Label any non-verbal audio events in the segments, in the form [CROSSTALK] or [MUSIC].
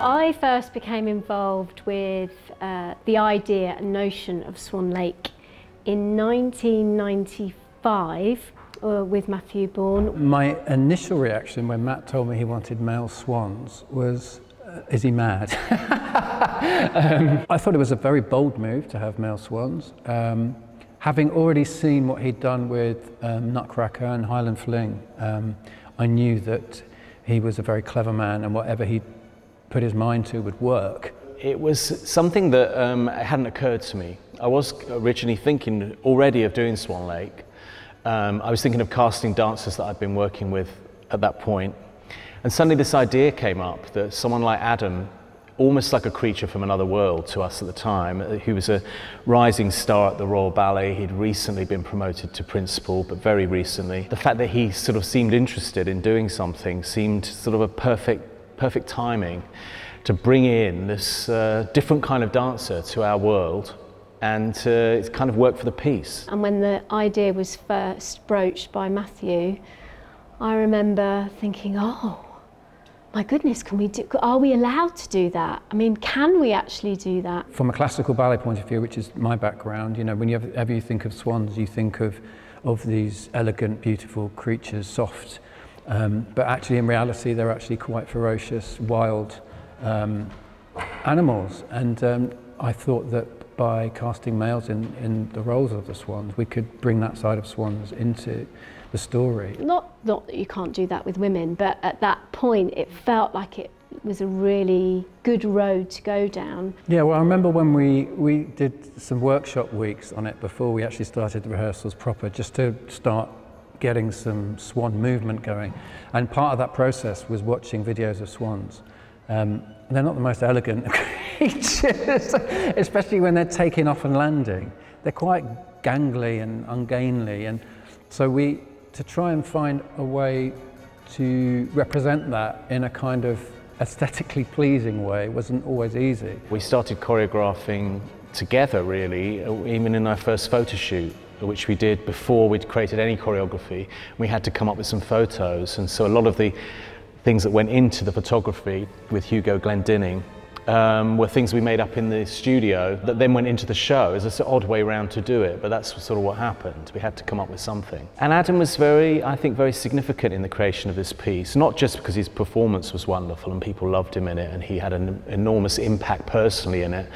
I first became involved with uh, the idea and notion of Swan Lake in 1995 uh, with Matthew Bourne. My initial reaction when Matt told me he wanted male swans was, uh, is he mad? [LAUGHS] um, I thought it was a very bold move to have male swans. Um, having already seen what he'd done with um, Nutcracker and Highland Fling, um, I knew that he was a very clever man and whatever he put his mind to would work. It was something that um, hadn't occurred to me. I was originally thinking already of doing Swan Lake. Um, I was thinking of casting dancers that I'd been working with at that point. And suddenly this idea came up that someone like Adam, almost like a creature from another world to us at the time, uh, who was a rising star at the Royal Ballet. He'd recently been promoted to principal, but very recently. The fact that he sort of seemed interested in doing something seemed sort of a perfect perfect timing to bring in this uh, different kind of dancer to our world and uh, it's kind of worked for the piece. And when the idea was first broached by Matthew, I remember thinking, oh, my goodness, can we do, are we allowed to do that? I mean, can we actually do that? From a classical ballet point of view, which is my background, you know, whenever you ever you think of swans, you think of, of these elegant, beautiful creatures, soft, Um, but actually, in reality, they're actually quite ferocious, wild um, animals. And um, I thought that by casting males in, in the roles of the swans, we could bring that side of swans into the story. Not, not that you can't do that with women, but at that point, it felt like it was a really good road to go down. Yeah, well, I remember when we, we did some workshop weeks on it before we actually started the rehearsals proper, just to start getting some swan movement going. And part of that process was watching videos of swans. Um, they're not the most elegant [LAUGHS] creatures, especially when they're taking off and landing. They're quite gangly and ungainly. And so we, to try and find a way to represent that in a kind of aesthetically pleasing way wasn't always easy. We started choreographing together really, even in our first photo shoot which we did before we'd created any choreography. We had to come up with some photos, and so a lot of the things that went into the photography with Hugo Glendinning um, were things we made up in the studio that then went into the show. It's an odd way around to do it, but that's sort of what happened. We had to come up with something. And Adam was very, I think, very significant in the creation of this piece, not just because his performance was wonderful and people loved him in it and he had an enormous impact personally in it,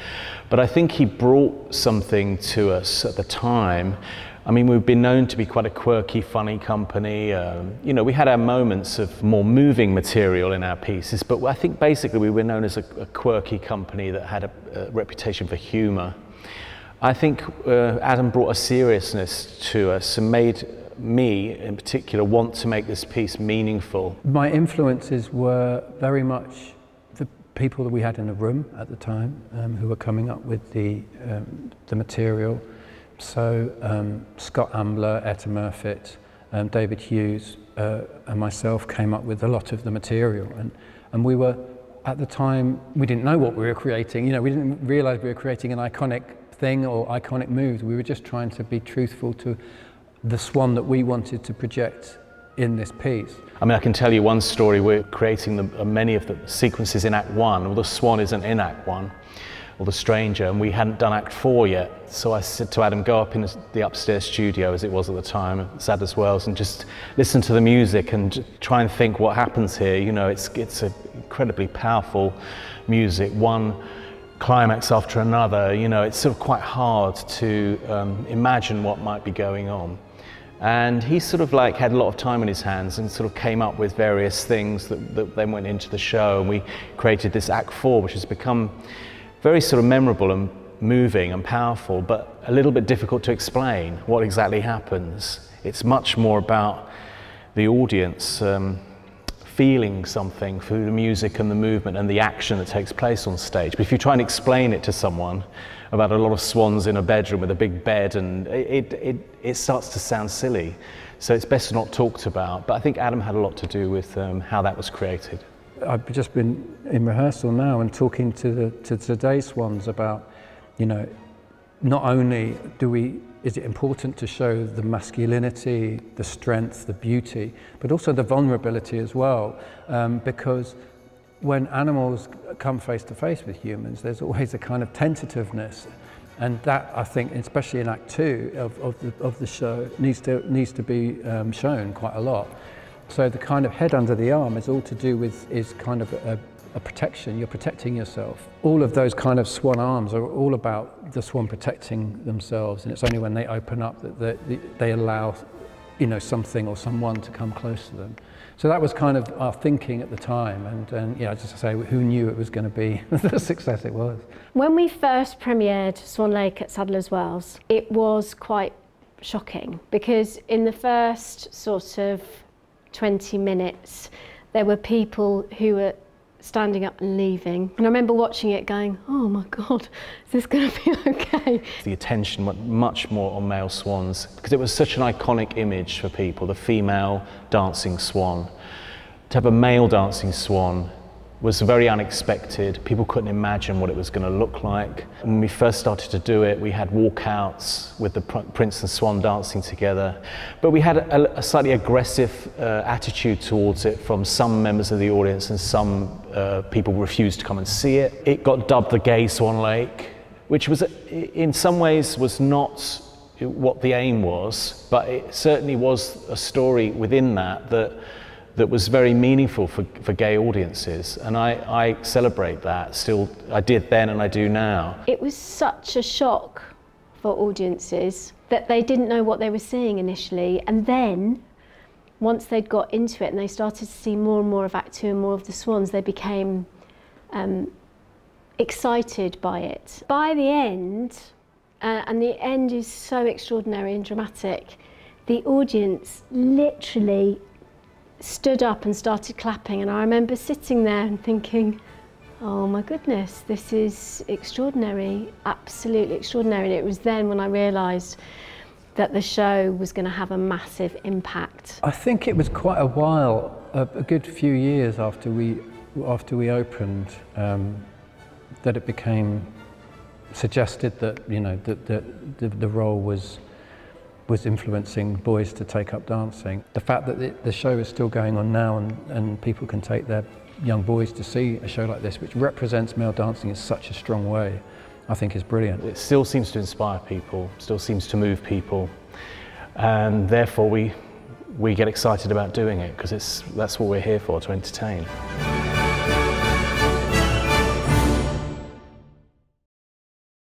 but I think he brought something to us at the time I mean, we've been known to be quite a quirky, funny company. Um, you know, we had our moments of more moving material in our pieces, but I think basically we were known as a, a quirky company that had a, a reputation for humour. I think uh, Adam brought a seriousness to us and made me, in particular, want to make this piece meaningful. My influences were very much the people that we had in the room at the time um, who were coming up with the, um, the material. So um, Scott Ambler, Etta Murfitt, um, David Hughes uh, and myself came up with a lot of the material. And, and we were, at the time, we didn't know what we were creating. You know, we didn't realize we were creating an iconic thing or iconic moves. We were just trying to be truthful to the swan that we wanted to project in this piece. I mean, I can tell you one story. We're creating the, many of the sequences in Act One. Well, the swan isn't in Act One or The Stranger, and we hadn't done Act Four yet. So I said to Adam, go up in the upstairs studio, as it was at the time, Sadler's Wells, and just listen to the music and try and think what happens here. You know, it's, it's incredibly powerful music, one climax after another. You know, it's sort of quite hard to um, imagine what might be going on. And he sort of like had a lot of time on his hands and sort of came up with various things that, that then went into the show. And we created this Act Four, which has become very sort of memorable and moving and powerful, but a little bit difficult to explain what exactly happens. It's much more about the audience um, feeling something through the music and the movement and the action that takes place on stage. But if you try and explain it to someone about a lot of swans in a bedroom with a big bed, and it, it, it starts to sound silly. So it's best not talked about. But I think Adam had a lot to do with um, how that was created. I've just been in rehearsal now and talking to the to today's swans about, you know, not only do we is it important to show the masculinity, the strength, the beauty, but also the vulnerability as well, um, because when animals come face to face with humans, there's always a kind of tentativeness. And that, I think, especially in Act Two of, of, the, of the show, needs to, needs to be um, shown quite a lot. So the kind of head under the arm is all to do with, is kind of a, a protection, you're protecting yourself. All of those kind of swan arms are all about the swan protecting themselves, and it's only when they open up that they, they allow you know, something or someone to come close to them. So that was kind of our thinking at the time, and, and yeah, just to say, who knew it was going to be [LAUGHS] the success it was. When we first premiered Swan Lake at Sadler's Wells, it was quite shocking because in the first sort of 20 minutes, there were people who were standing up and leaving. And I remember watching it going, oh my God, is this going to be [LAUGHS] okay? The attention went much more on male swans because it was such an iconic image for people, the female dancing swan. To have a male dancing swan was very unexpected. People couldn't imagine what it was going to look like. When we first started to do it, we had walkouts with the Prince and Swan dancing together. But we had a, a slightly aggressive uh, attitude towards it from some members of the audience and some uh, people refused to come and see it. It got dubbed the Gay Swan Lake, which was in some ways was not what the aim was, but it certainly was a story within that that that was very meaningful for, for gay audiences. And I, I celebrate that still. I did then and I do now. It was such a shock for audiences that they didn't know what they were seeing initially. And then once they'd got into it and they started to see more and more of Act Two and more of the Swans, they became um, excited by it. By the end, uh, and the end is so extraordinary and dramatic, the audience literally stood up and started clapping and I remember sitting there and thinking, oh my goodness, this is extraordinary, absolutely extraordinary. And it was then when I realised that the show was going to have a massive impact. I think it was quite a while, a, good few years after we, after we opened, um, that it became suggested that, you know, that, that the, the role was was influencing boys to take up dancing. The fact that the, show is still going on now and, and people can take their young boys to see a show like this, which represents male dancing in such a strong way, I think is brilliant. It still seems to inspire people, still seems to move people, and therefore we, we get excited about doing it because that's what we're here for, to entertain.